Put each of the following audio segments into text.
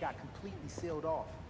got completely sealed off.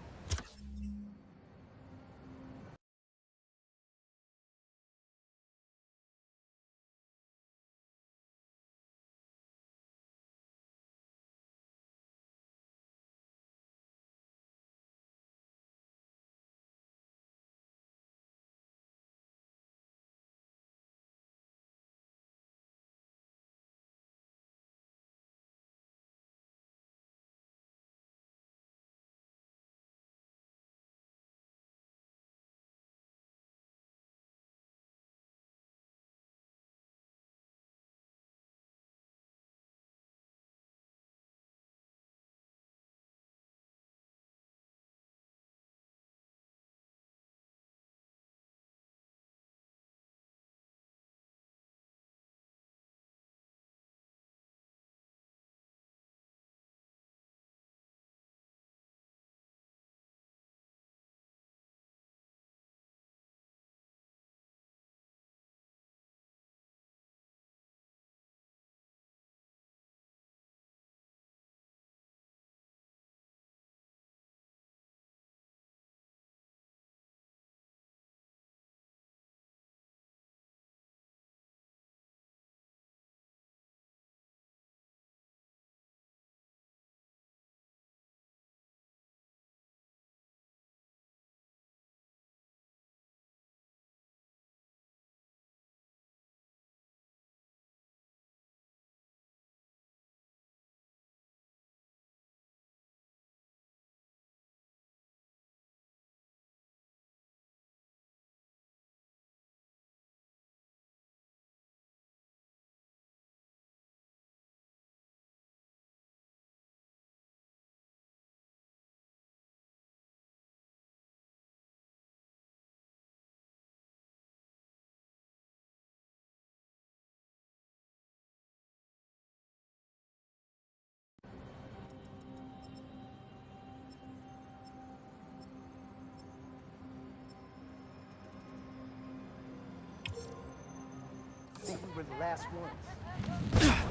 Were the last ones.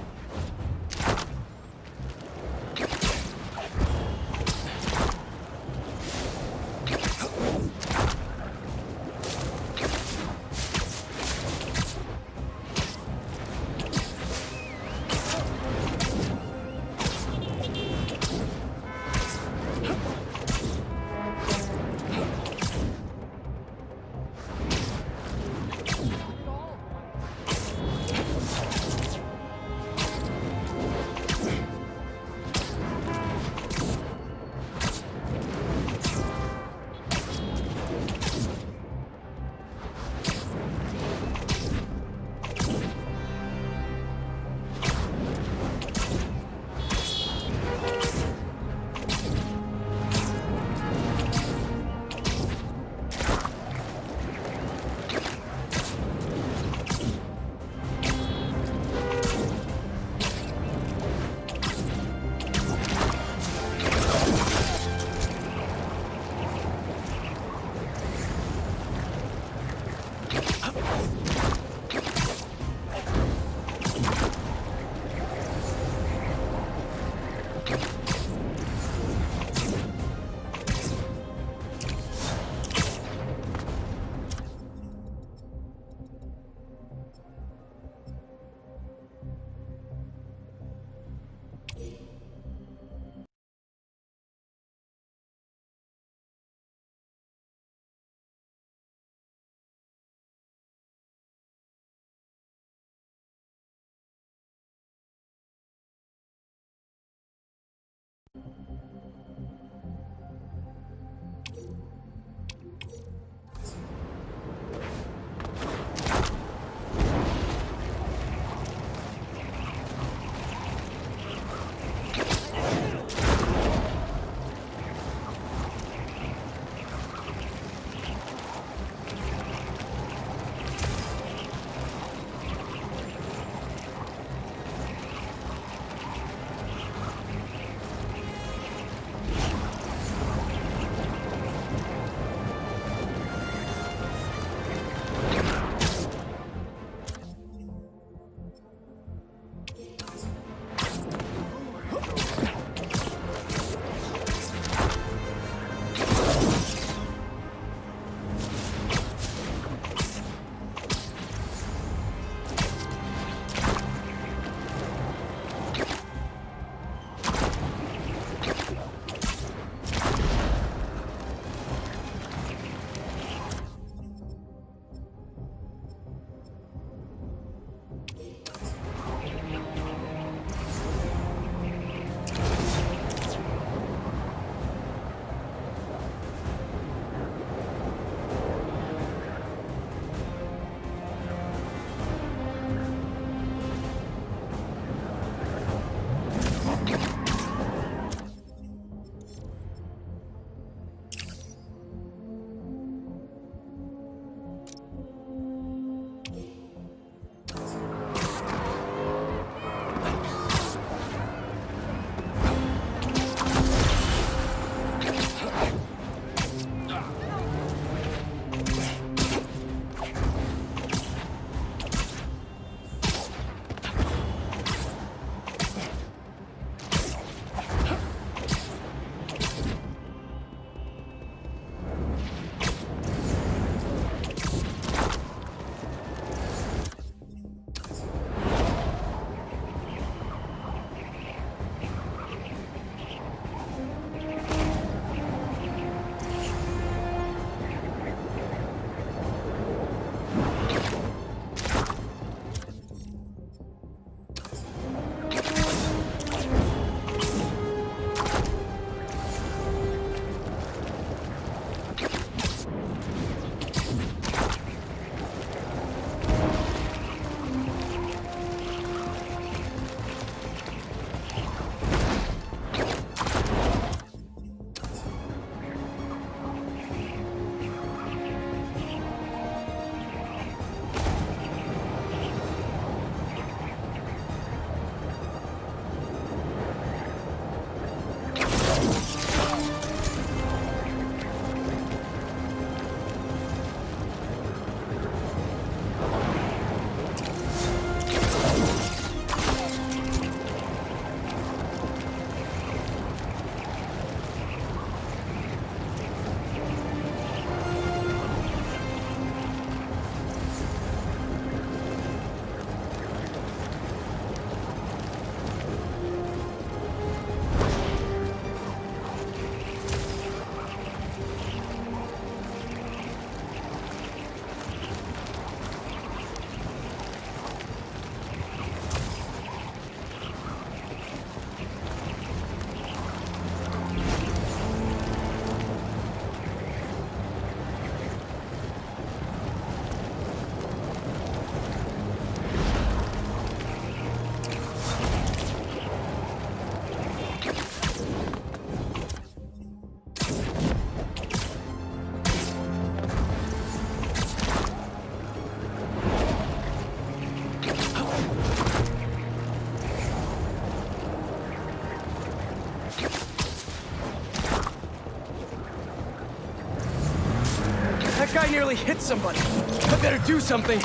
Nearly hit somebody. I better do something.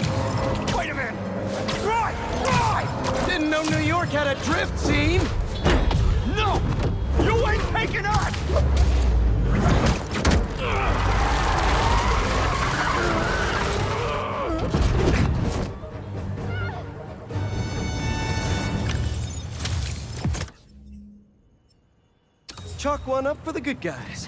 Wait a minute! Right! Right! Didn't know New York had a drift scene. No! You ain't taking us! Chalk one up for the good guys.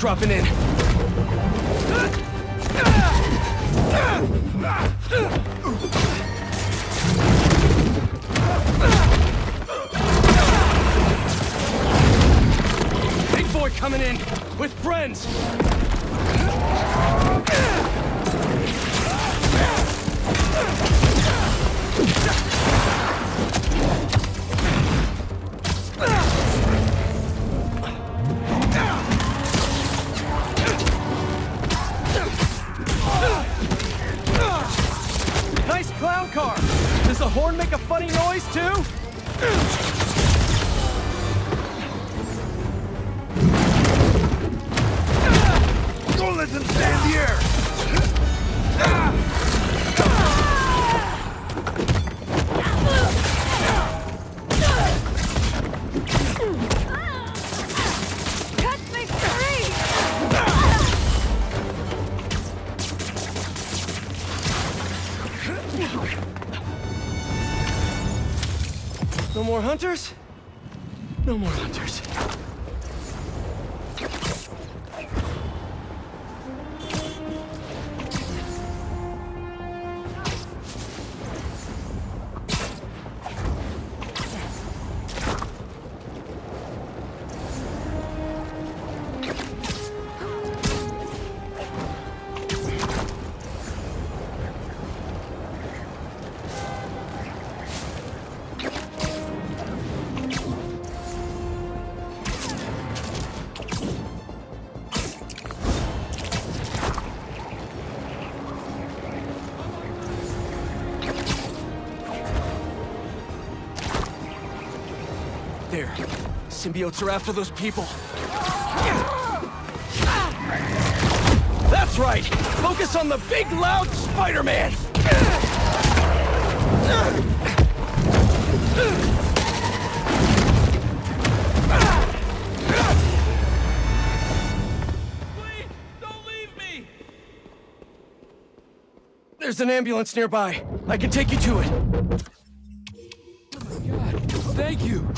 Dropping in. No more hunters? No more hunters. Symbiotes are after those people. That's right! Focus on the big, loud Spider-Man! Please, don't leave me! There's an ambulance nearby. I can take you to it. Oh my God, thank you.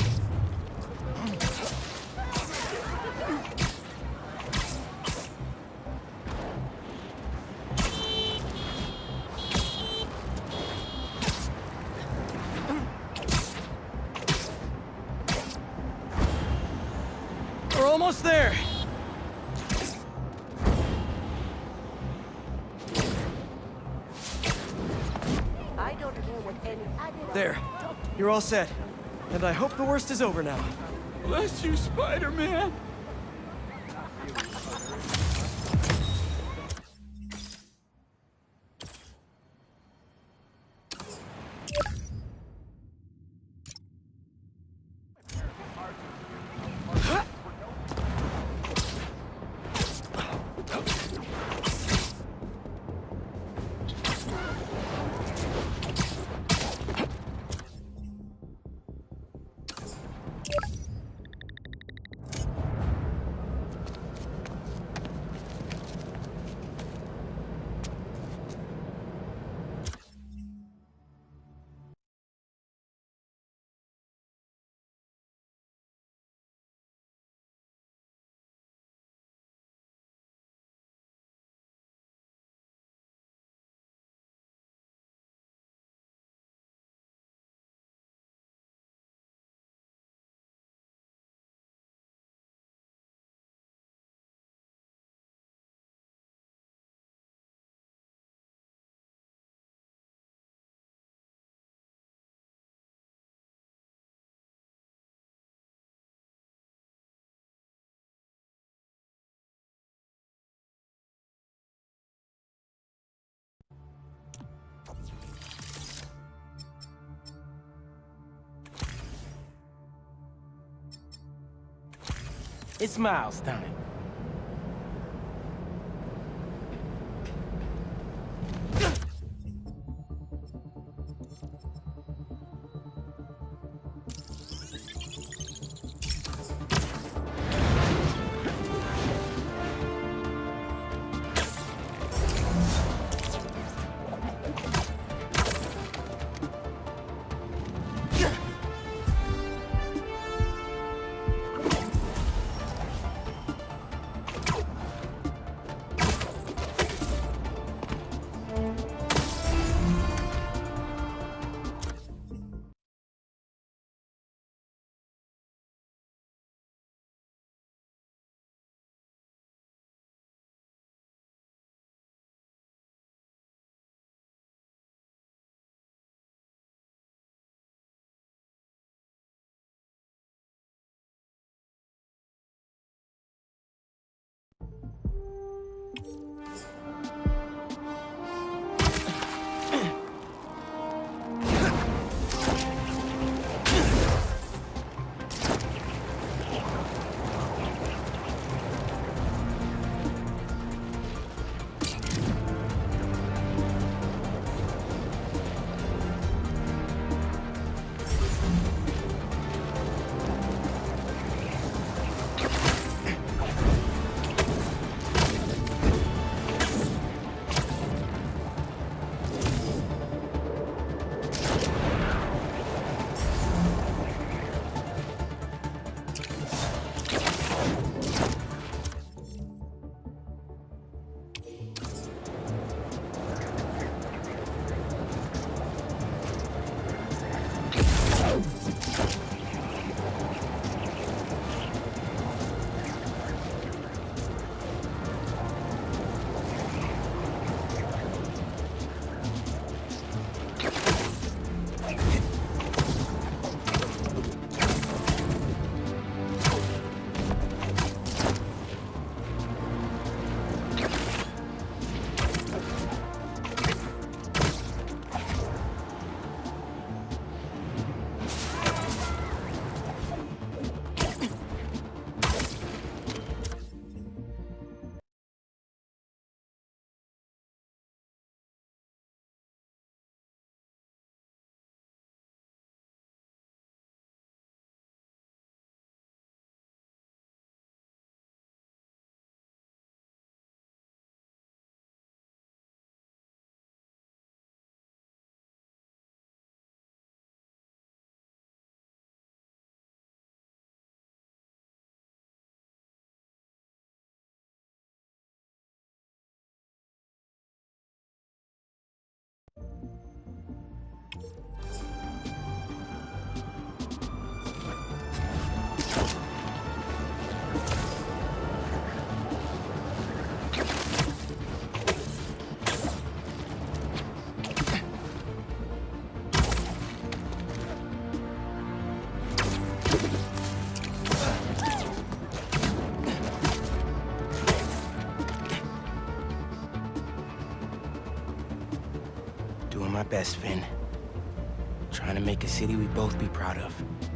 All set. And I hope the worst is over now. Bless you, Spider-Man. It's Miles time. My best, Phin. Trying to make a city we both be proud of.